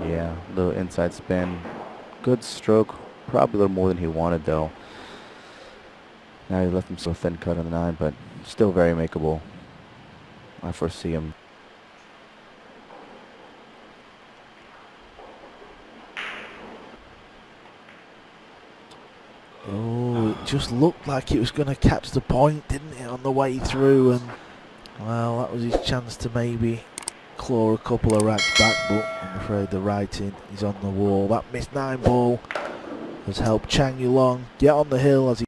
Yeah, little inside spin. Good stroke. Probably a little more than he wanted though. Now he left him so thin cut on the nine, but still very makeable. I foresee him. Oh, it just looked like it was going to catch the point, didn't it, on the way through? And well, that was his chance to maybe claw a couple of racks back, but I'm afraid the writing is on the wall. That missed nine ball has helped Chang Yulong get on the hill as he